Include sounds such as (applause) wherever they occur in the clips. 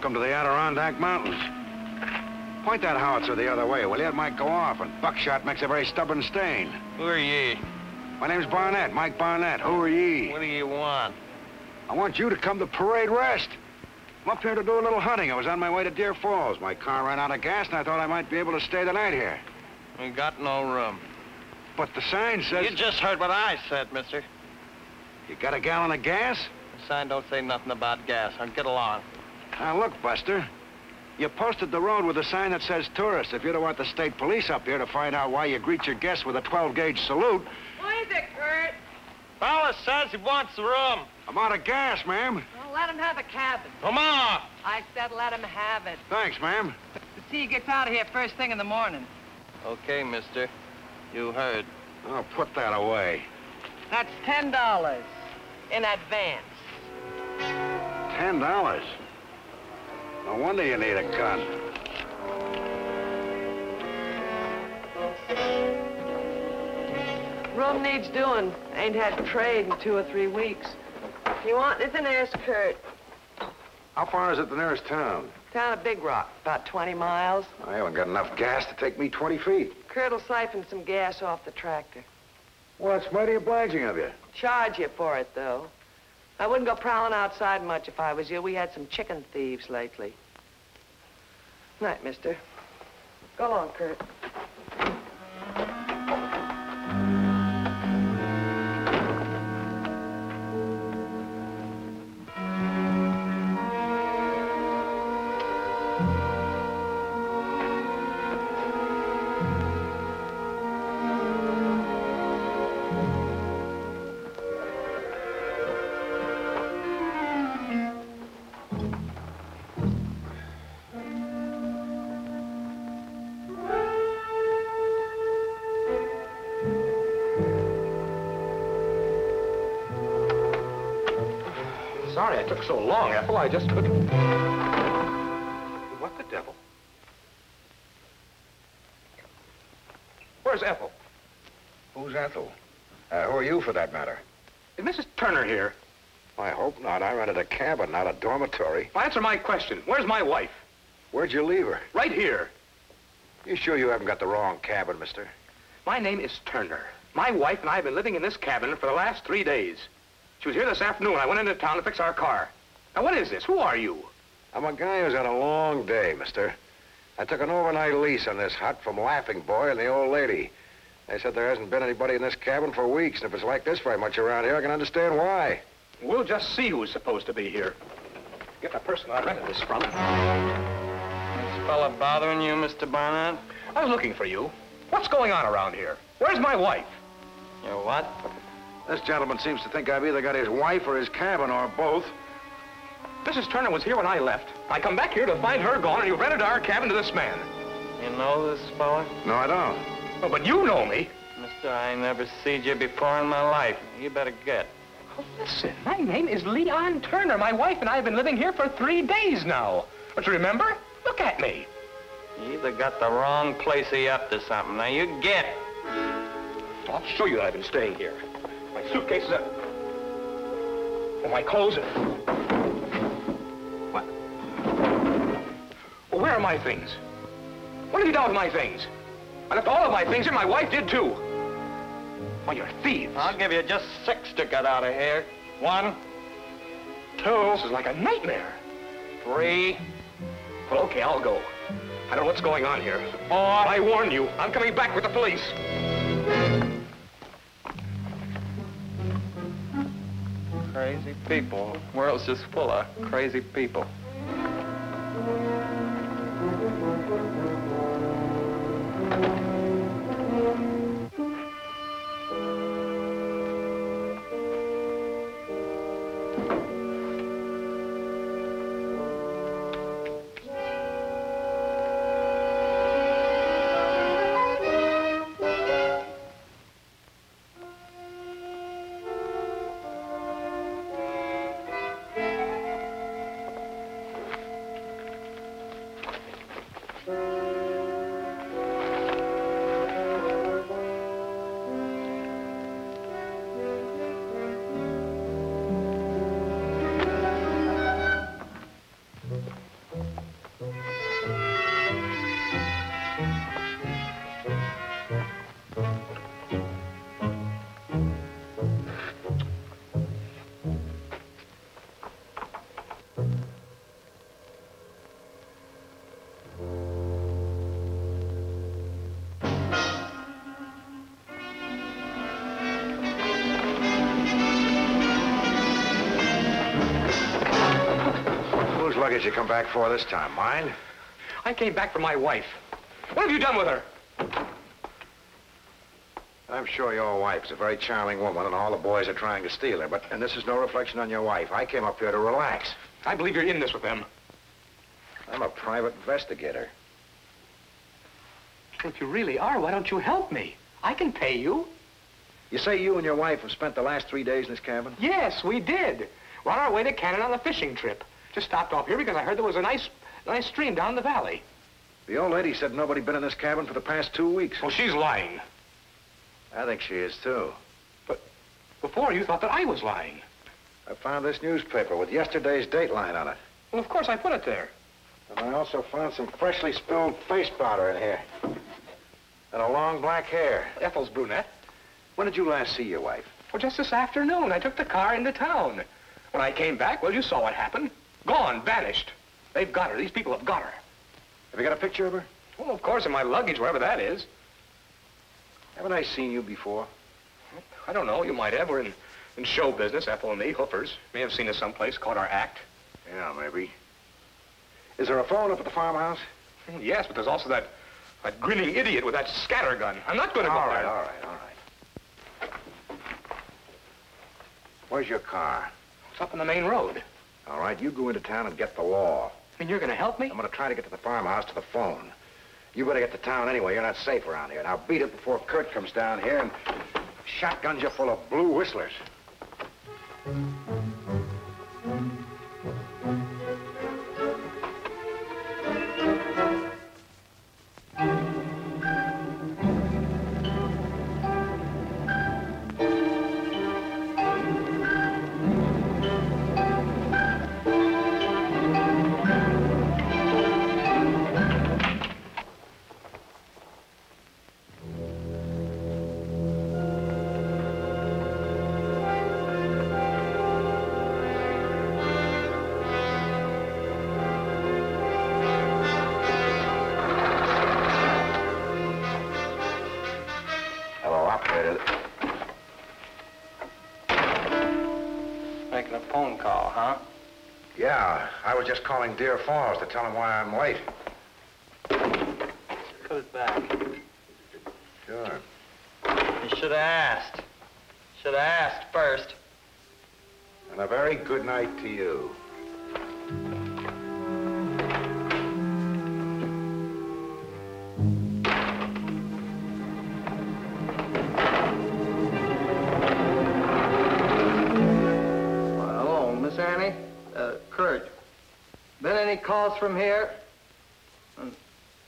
Welcome to the Adirondack Mountains. Point that howitzer the other way, will you? It might go off, and buckshot makes a very stubborn stain. Who are ye? My name's Barnett, Mike Barnett. Who are ye? What do you want? I want you to come to Parade Rest. I'm up here to do a little hunting. I was on my way to Deer Falls. My car ran out of gas, and I thought I might be able to stay the night here. We got no room. But the sign says... You just heard what I said, mister. You got a gallon of gas? The sign don't say nothing about gas. Now get along. Now, look, Buster. You posted the road with a sign that says tourist. If you don't want the state police up here to find out why you greet your guests with a 12-gauge salute, What is it, Kurt? Fella says he wants the room. I'm out of gas, ma'am. Well, let him have a cabin. Come on. I said let him have it. Thanks, ma'am. The sea gets out of here first thing in the morning. Okay, mister. You heard. I'll put that away. That's ten dollars in advance. Ten dollars. No wonder you need a gun. Room needs doing. Ain't had trade in two or three weeks. If you want anything, ask Kurt. How far is it the nearest town? Town of Big Rock, about 20 miles. I haven't got enough gas to take me 20 feet. Kurt'll siphon some gas off the tractor. Well, it's mighty obliging of you. Charge you for it, though. I wouldn't go prowling outside much if I was you. We had some chicken thieves lately. Night, mister. Go along, Kurt. Sorry I took so long, Ethel. I just couldn't... What the devil? Where's Ethel? Who's Ethel? Uh, who are you, for that matter? Is Mrs. Turner here? I hope not. I rented a cabin, not a dormitory. Well, answer my question. Where's my wife? Where'd you leave her? Right here. You sure you haven't got the wrong cabin, mister? My name is Turner. My wife and I have been living in this cabin for the last three days. She was here this afternoon. I went into town to fix our car. Now, what is this? Who are you? I'm a guy who's had a long day, mister. I took an overnight lease on this hut from Laughing Boy and the old lady. They said there hasn't been anybody in this cabin for weeks, and if it's like this very much around here, I can understand why. We'll just see who's supposed to be here. Get the person I rented this from. This fella bothering you, Mr. Barnett? I was looking for you. What's going on around here? Where's my wife? You what? This gentleman seems to think I've either got his wife or his cabin, or both. Mrs. Turner was here when I left. I come back here to find her gone, and you rented our cabin to this man. You know this fella? No, I don't. Oh, but you know me. Mister, I never seen you before in my life. You better get. Oh, listen, my name is Leon Turner. My wife and I have been living here for three days now. Don't you remember? Look at me. You either got the wrong place or you up to something. Now you get. I'll show you that I've been staying here. My suitcase is. Well, my clothes are... What? Well, where are my things? What have you done with my things? I left all of my things here. My wife did, too. Well, you're thieves. I'll give you just six to get out of here. One, Two. This is like a nightmare. Three. Well, okay, I'll go. I don't know what's going on here. Four. I warn you, I'm coming back with the police. Crazy people. The World's just full of crazy people. Whose luggage you come back for this time? Mine? I came back for my wife. What have you done with her? I'm sure your wife's a very charming woman, and all the boys are trying to steal her, but and this is no reflection on your wife. I came up here to relax. I believe you're in this with them. I'm a private investigator. If you really are, why don't you help me? I can pay you. You say you and your wife have spent the last three days in this cabin? Yes, we did. We're on our way to Canada on a fishing trip. Just stopped off here because I heard there was a nice, nice stream down the valley. The old lady said nobody'd been in this cabin for the past two weeks. Well, she's lying. I think she is, too. But before, you thought that I was lying. I found this newspaper with yesterday's dateline on it. Well, of course, I put it there. And I also found some freshly spilled face powder in here. And a long black hair. Ethel's brunette. When did you last see your wife? Well, just this afternoon, I took the car into town. When I came back, well, you saw what happened. Gone, vanished. They've got her. These people have got her. Have you got a picture of her? Well, of course, in my luggage, wherever that is. Haven't I seen you before? I don't know. You might have. We're in, in show business, Ethel and me, hoofers. May have seen us someplace, caught our act. Yeah, maybe. Is there a phone up at the farmhouse? Hmm, yes, but there's also that, that grinning idiot with that scatter gun. I'm not going to go All right, there. all right, all right. Where's your car? It's up on the main road. All right, you go into town and get the law. And you're going to help me? I'm gonna try to get to the farmhouse to the phone. You better get to town anyway. You're not safe around here. Now beat it before Kurt comes down here and shotguns you full of blue whistlers. Phone call, huh? Yeah, I was just calling Deer Falls to tell him why I'm late. Put back. Sure. You should have asked. Should have asked first. And a very good night to you. From here?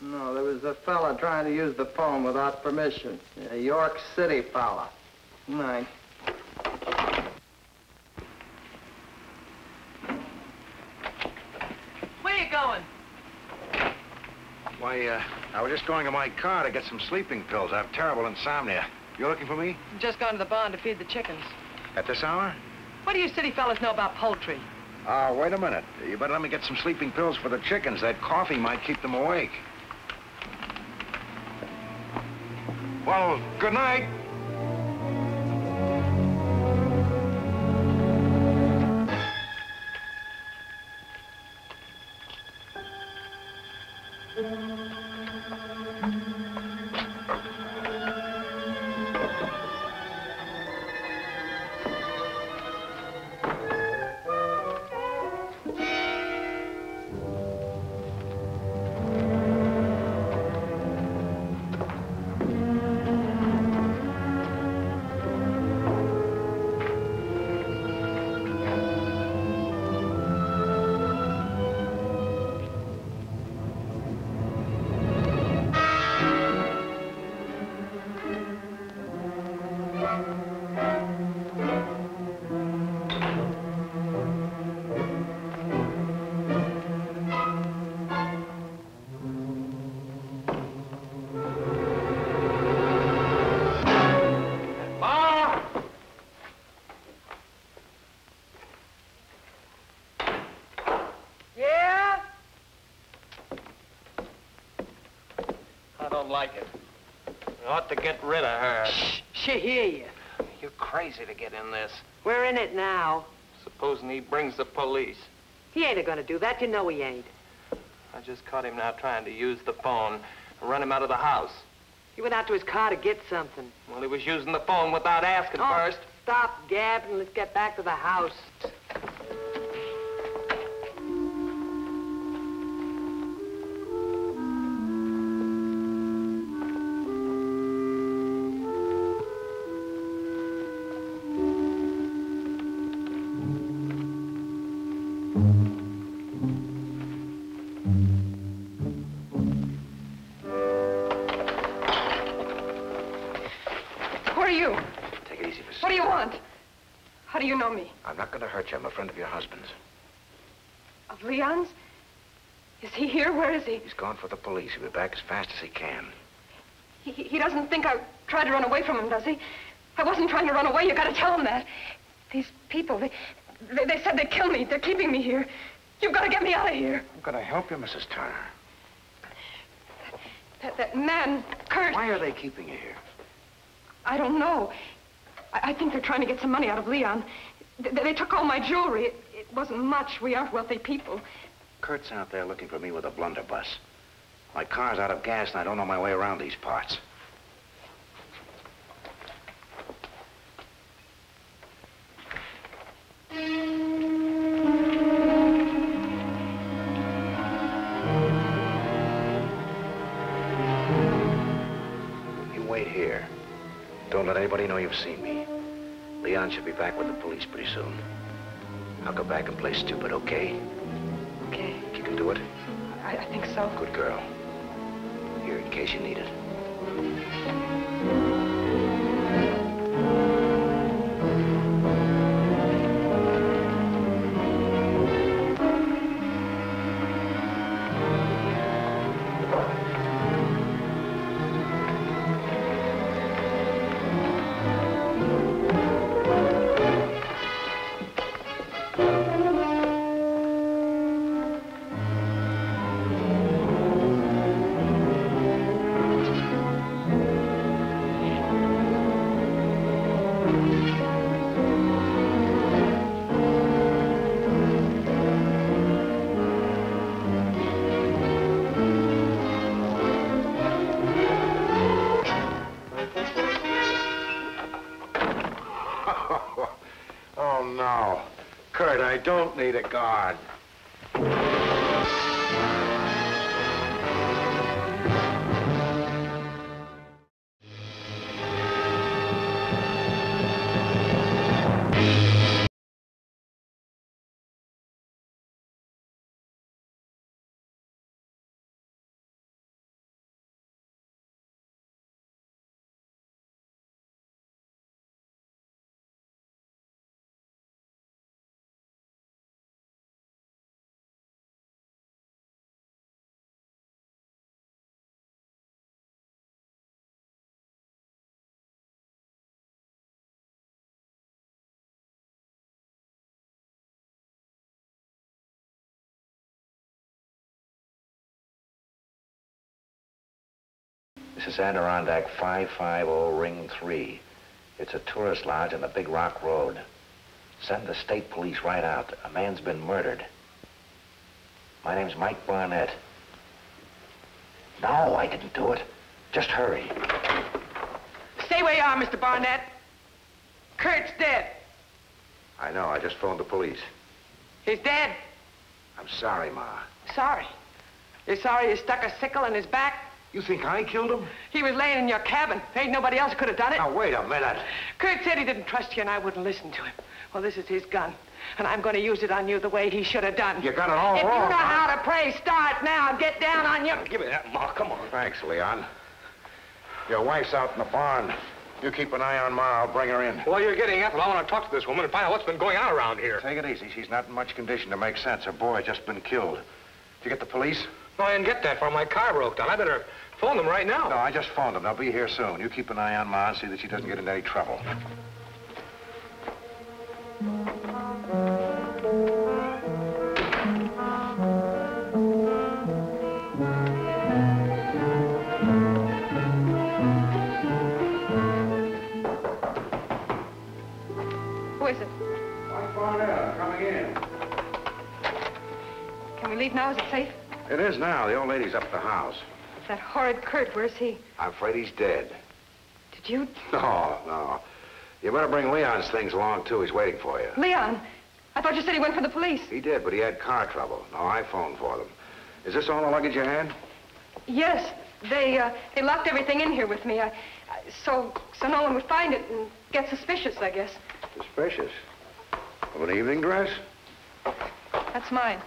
No, there was a fella trying to use the phone without permission. A York City fella. Good night. Where you going? Why, uh, I was just going to my car to get some sleeping pills. I have terrible insomnia. You looking for me? Just gone to the barn to feed the chickens. At this hour? What do you city fellas know about poultry? Uh, wait a minute. You better let me get some sleeping pills for the chickens. That coffee might keep them awake. Well, good night. I don't like it. We ought to get rid of her. Shh, She hear you. You're crazy to get in this. We're in it now. Supposing he brings the police. He ain't gonna do that. You know he ain't. I just caught him now trying to use the phone run him out of the house. He went out to his car to get something. Well, he was using the phone without asking Oh, first. Stop gabbing let's get back to the house. Are you? Take it easy, Miss. What do you want? How do you know me? I'm not going to hurt you. I'm a friend of your husband's. Of Leon's? Is he here? Where is he? He's gone for the police. He'll be back as fast as he can. He, he doesn't think I tried to run away from him, does he? I wasn't trying to run away. You've gotta tell him that. These people, they, they, they said they'd kill me. They're keeping me here. You've got to get me out of here. I'm going to help you, Mrs. Turner. That, that man, Kurt, Why are they keeping you here? I don't know. I, I think they're trying to get some money out of Leon. They, they took all my jewelry. It, it wasn't much. We aren't wealthy people. Kurt's out there looking for me with a blunderbuss. My car's out of gas and I don't know my way around these parts. Don't let anybody know you've seen me. Leon should be back with the police pretty soon. I'll go back and play stupid, okay? Okay, You can do it? I, I think so. Good girl. Here, in case you need it. Don't need a guard. This is Adirondack 550 Ring 3. It's a tourist lodge on the Big Rock Road. Send the state police right out. A man's been murdered. My name's Mike Barnett. No, I didn't do it. Just hurry. Stay where you are, Mr. Barnett. Kurt's dead. I know, I just phoned the police. He's dead. I'm sorry, Ma. Sorry. You're sorry you stuck a sickle in his back? You think I killed him? He was laying in your cabin. Ain't nobody else could have done it. Now, wait a minute. Kurt said he didn't trust you and I wouldn't listen to him. Well, this is his gun. And I'm going to use it on you the way he should have done. You got it all if wrong, you know Ma. how to pray, start now and get down on your... Give me that, Ma. Come on. Thanks, Leon. Your wife's out in the barn. You keep an eye on Ma. I'll bring her in. Well, you're getting up, well, I want to talk to this woman and find out what's been going on around here. Take it easy. She's not in much condition to make sense. Her boy's just been killed. Did you get the police? No, I didn't get that far. My car broke down. I better phone them right now. No, I just phoned them. They'll be here soon. You keep an eye on Ma and see that she doesn't get into any trouble. Who is it? Mike Barnett, I'm coming in. Can we leave now? Is it safe? It is now. The old lady's up at the house. That horrid Kurt, where's he? I'm afraid he's dead. Did you? (laughs) No, no. You better bring Leon's things along, too. He's waiting for you. Leon, I thought you said he went for the police. He did, but he had car trouble. No, I phoned for them. Is this all the luggage you had? Yes, they, uh, they locked everything in here with me. I, I, so, so no one would find it and get suspicious, I guess. Suspicious. Of an evening dress? That's mine.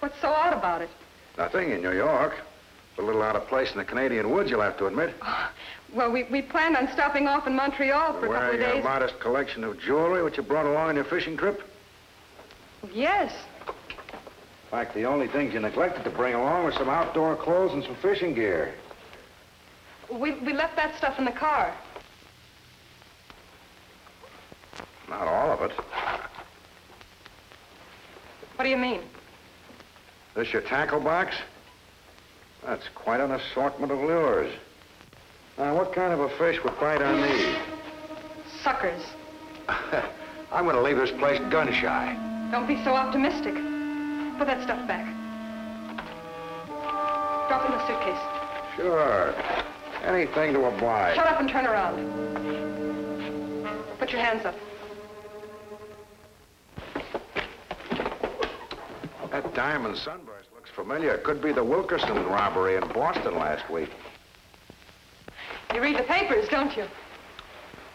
What's so odd about it? Nothing in New York. A little out of place in the Canadian woods, you'll have to admit. (sighs) Well, we, we planned on stopping off in Montreal for a couple of Wearing a days. modest collection of jewelry, which you brought along on your fishing trip? Yes. In fact, the only things you neglected to bring along were some outdoor clothes and some fishing gear. We, we left that stuff in the car. Not all of it. What do you mean? This your tackle box? That's quite an assortment of lures. Now, what kind of a fish would bite on these? Suckers. (laughs) I'm going to leave this place gun shy. Don't be so optimistic. Put that stuff back. Drop in the suitcase. Sure. Anything to oblige. Shut up and turn around. Put your hands up. That diamond sunburst looks familiar. It could be the Wilkerson robbery in Boston last week. You read the papers, don't you?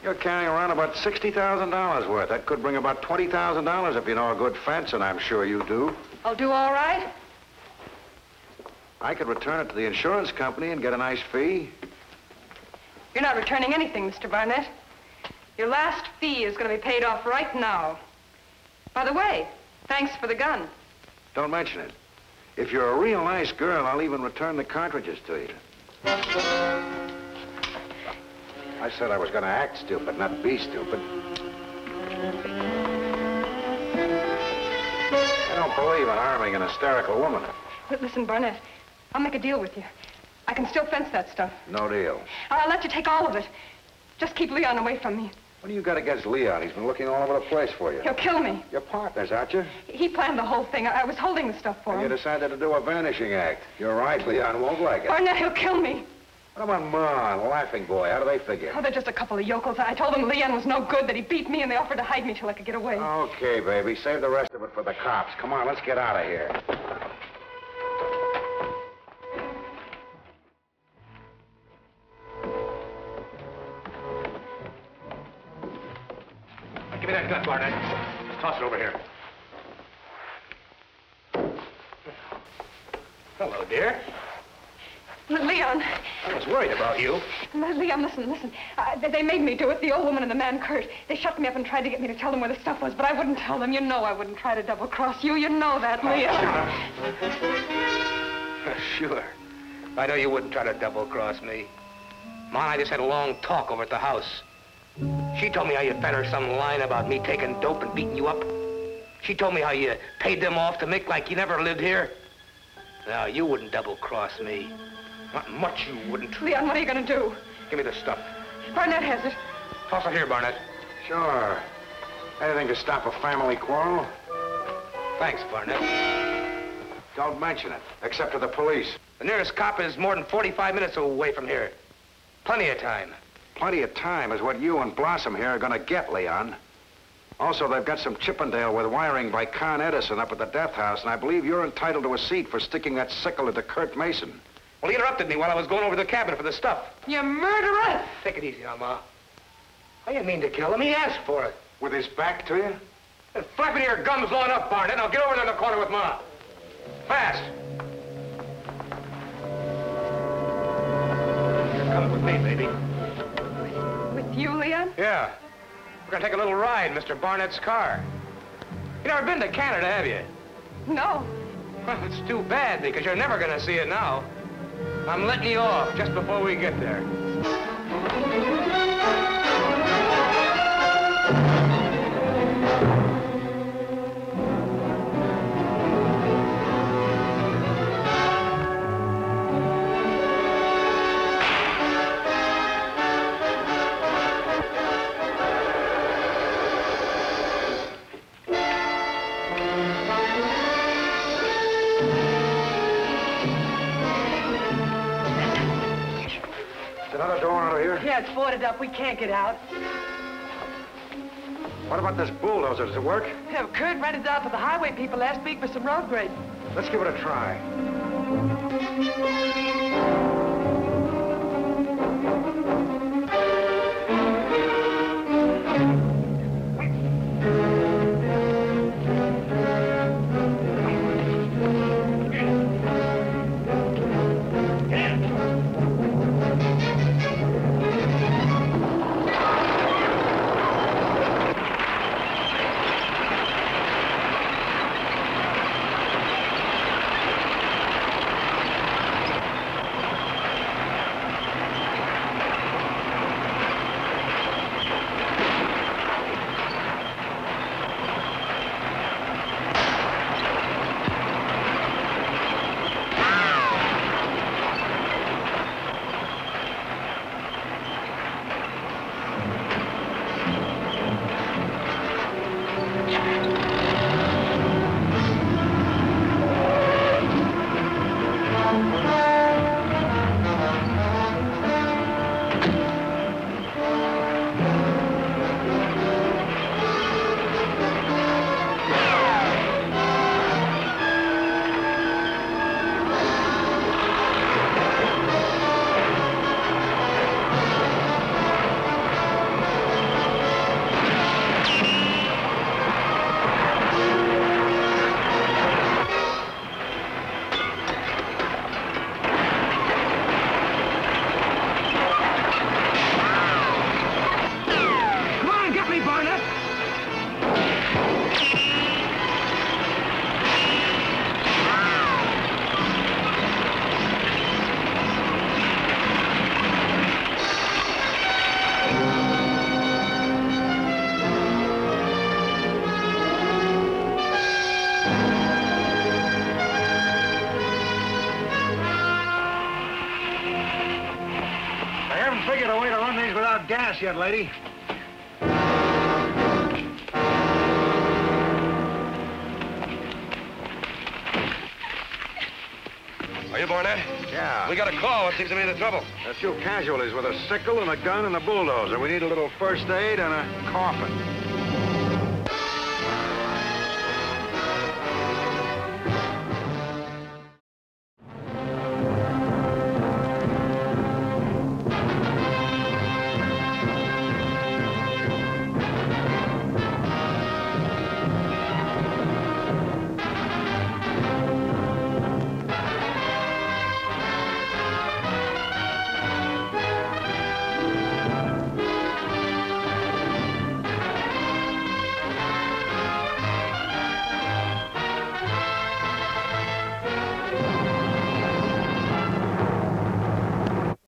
You're carrying around about $60,000 worth. That could bring about $20,000 if you know a good fence, and I'm sure you do. I'll do all right. I could return it to the insurance company and get a nice fee. You're not returning anything, Mr. Barnett. Your last fee is going to be paid off right now. By the way, thanks for the gun. Don't mention it. If you're a real nice girl, I'll even return the cartridges to you. I said I was going to act stupid, not be stupid. I don't believe in harming an hysterical woman. But listen, Barnett, I'll make a deal with you. I can still fence that stuff. No deal. I'll let you take all of it. Just keep Leon away from me. What do you got against Leon? He's been looking all over the place for you. He'll kill me. You're partners, aren't you? He planned the whole thing. I, was holding the stuff for And you decided to do a vanishing act. You're right, Leon won't like it. Barnett, he'll kill me. Come on, Mon, laughing boy. How do they figure? Oh, they're just a couple of yokels. I told them Leon was no good, that he beat me, and they offered to hide me till I could get away. Okay, baby. Save the rest of it for the cops. Come on, let's get out of here. Give that gun, Barnett. Toss it over here. Hello, dear. Leon, I was worried about you. Leon, listen, listen. Uh, they, made me do it, the old woman and the man Kurt. They shut me up and tried to get me to tell them where the stuff was, but I wouldn't tell them. You know I wouldn't try to double-cross you. You know that, Leon. (laughs) sure. I know you wouldn't try to double-cross me. Ma and I just had a long talk over at the house. She told me how you fed her some line about me taking dope and beating you up. She told me how you paid them off to make like you never lived here. Now, you wouldn't double-cross me. Not much you wouldn't. Leon, what are you going to do? Give me the stuff. Barnett has it. Toss it here, Barnett. Sure. Anything to stop a family quarrel. Thanks, Barnett. Don't mention it, except to the police. The nearest cop is more than 45 minutes away from here. Plenty of time. Plenty of time is what you and Blossom here are gonna get, Leon. Also, they've got some Chippendale with wiring by Con Edison up at the death house, and I believe you're entitled to a seat for sticking that sickle into Kurt Mason. Well, he interrupted me while I was going over to the cabin for the stuff. You murderer! Take it easy now, Ma. How you mean to kill him? He asked for it. With his back to you? Then flap into your gums long enough, Barnett. Now get over there in the corner with Ma. Fast. You're coming with me, baby. You, Leon? Yeah. We're gonna take a little ride in Mr. Barnett's car. You never been to Canada, have you? No. Well, it's too bad, because you're never gonna see it now. I'm letting you off just before we get there. Boarded up. We can't get out. What about this bulldozer? Does it work? Yeah, Kurt rented out to the highway people last week for some road grading. Let's give it a try. Gas yet, lady. Are you Barnett? Yeah. We got a call. What seems to be the trouble? A few casualties with a sickle and a gun and a bulldozer. We need a little first aid and a coffin.